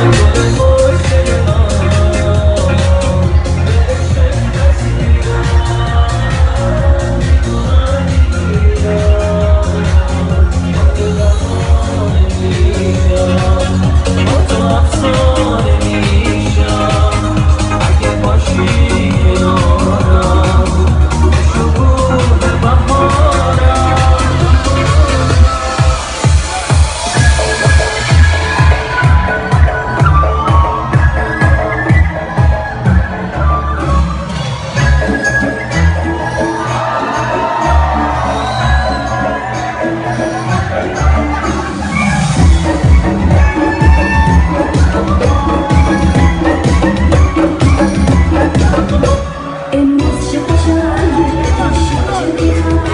you 我喜欢小雨也